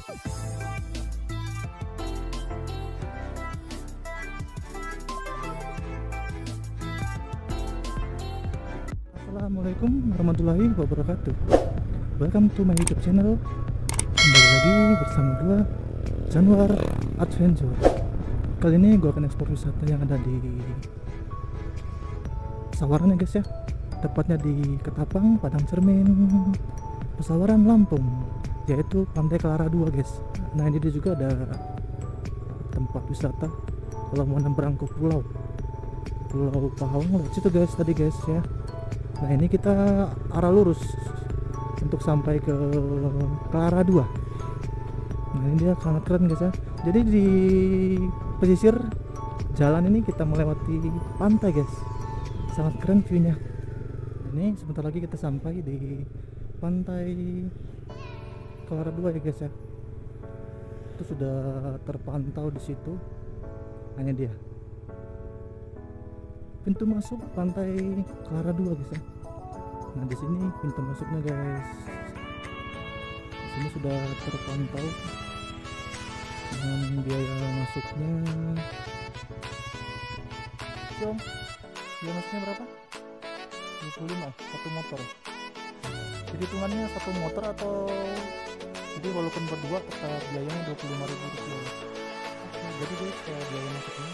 Assalamualaikum warahmatullahi wabarakatuh. Welcome to my youtube channel. Kembali lagi bersama gue Januar Adventure. Kali ini gue akan eksplor wisata yang ada di Pesawaran ya guys ya. Tepatnya di Ketapang, Padang Cermin Pesawaran Lampung Yaitu Pantai Clara 2 guys. Nah ini dia juga ada tempat wisata Kalau mau nyebrang ke pulau. Pulau Pahong lewat situ guys tadi guys ya. Nah ini kita arah lurus untuk sampai ke Clara 2 Nah ini dia sangat keren guys ya. Jadi di pesisir jalan ini kita melewati pantai guys. Sangat keren viewnya. Ini sebentar lagi kita sampai di pantai Clara 2 ya guys ya. Itu sudah terpantau di situ. Hanya dia. Pintu masuk pantai Clara 2 guys ya. Nah di sini pintu masuknya guys. Di sini sudah terpantau. Dengan biaya masuknya. Om biaya masuknya berapa? 25 satu motor. Jadi hitungannya satu motor atau jadi walaupun berdua tetap biayanya 25 ribu rupiah. Jadi guys kayak biaya masuknya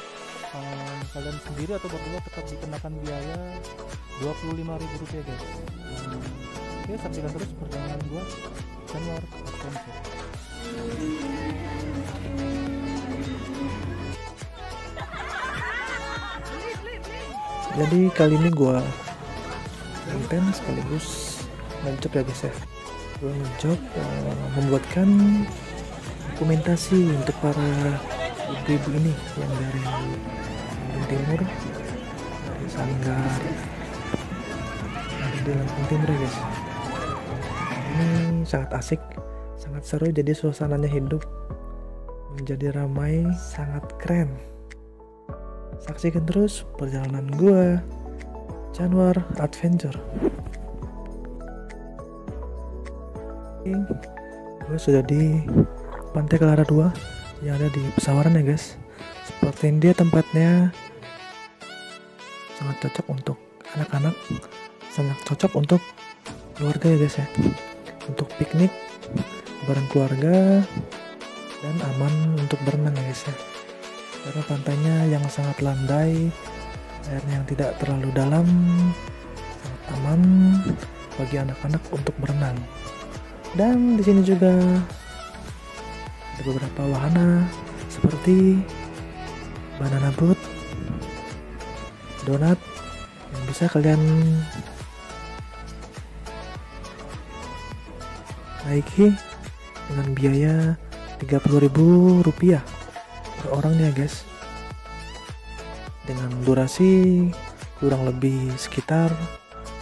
um, kalian sendiri atau berdua tetap dikenakan biaya 25.000 rupiah guys. Um, oke saksikan terus perjalanan gua. Januar Adventure. Jadi kali ini gua konten sekaligus ngejob ya guys ya. Gua ngejob uh, membuatkan dokumentasi untuk para ibu-ibu ini yang dari Lampung Timur dari Sanggar ada di Lampung Timur ya guys. Ini sangat asik sangat seru jadi suasananya hidup menjadi ramai sangat keren. Saksikan terus perjalanan gua Januar Adventure gue sudah di Pantai Clara 2 yang ada di pesawaran ya guys. Seperti dia tempatnya. Sangat cocok untuk anak-anak. Sangat cocok untuk keluarga ya guys ya. Untuk piknik bareng keluarga dan aman untuk berenang ya guys ya. Karena pantainya yang sangat landai airnya yang tidak terlalu dalam sangat aman bagi anak-anak untuk berenang dan di sini juga ada beberapa wahana seperti banana boat, donat yang bisa kalian naiki dengan biaya 30.000 rupiah per orangnya guys. Dengan durasi kurang lebih sekitar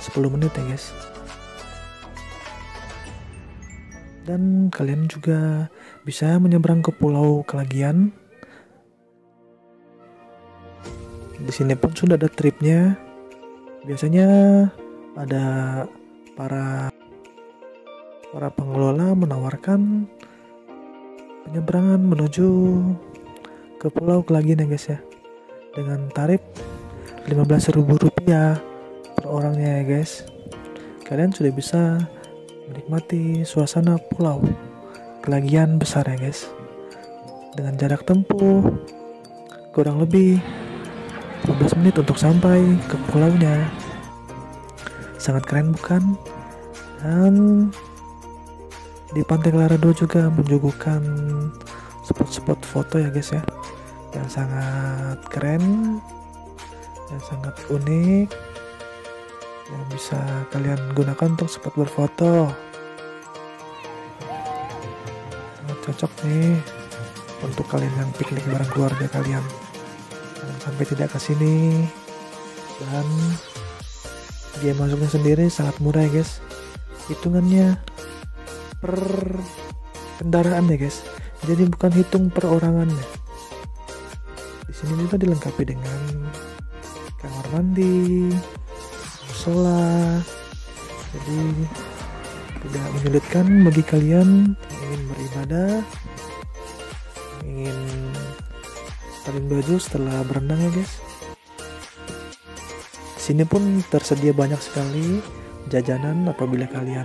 10 menit ya guys dan kalian juga bisa menyeberang ke pulau Kelagian. Di sini pun sudah ada tripnya. Biasanya ada para para pengelola menawarkan penyeberangan menuju ke pulau Kelagian ya guys ya. Dengan tarif 15.000 rupiah per orangnya ya guys. Kalian sudah bisa menikmati suasana pulau. Kelagian besar ya guys. Dengan jarak tempuh kurang lebih 15 menit untuk sampai ke pulaunya. Sangat keren bukan? Dan di Pantai Clara 2 juga menyuguhkan spot-spot foto ya guys ya. Yang sangat keren yang sangat unik yang bisa kalian gunakan untuk spot berfoto. Sangat cocok nih untuk kalian yang piknik bareng keluarga kalian. Jangan sampai tidak ke sini. Dan dia masuknya sendiri sangat murah ya guys. Hitungannya per kendaraan ya guys. Jadi bukan hitung perorangannya di sini juga dilengkapi dengan kamar mandi musola jadi tidak menyulitkan bagi kalian yang ingin beribadah ibadah ingin salin baju setelah berenang ya guys. Sini pun tersedia banyak sekali jajanan apabila kalian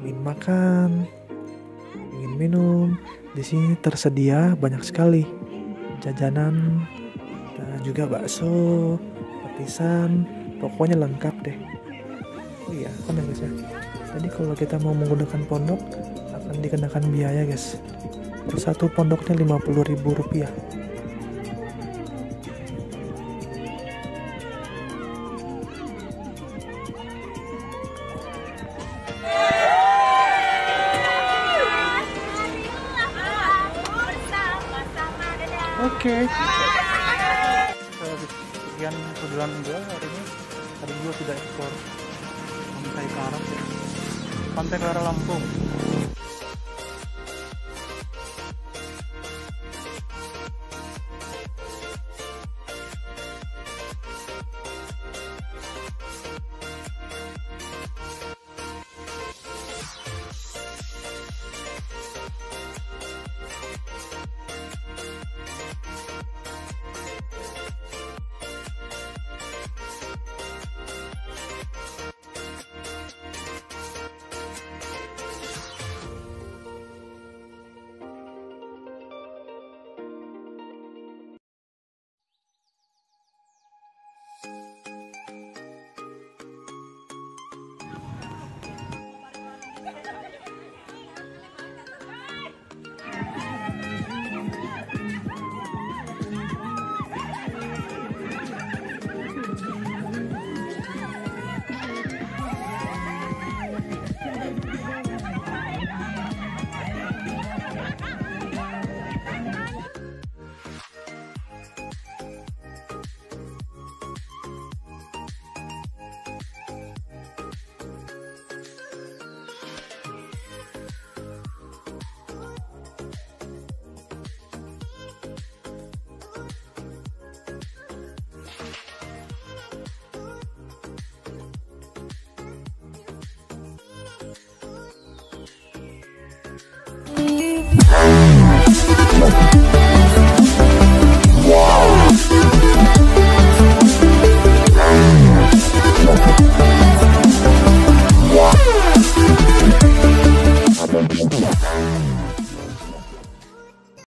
ingin makan ingin minum. Di sini tersedia banyak sekali jajanan dan juga bakso petisan pokoknya lengkap deh oh iya kan ya guys ya jadi kalau kita mau menggunakan pondok akan dikenakan biaya guys per satu pondoknya 50.000 rupiah Oke. Okay. Sekian tujuan gue hari ini. Tadi gue tidak ekspor pantai Karang, pantai Clara Lampung.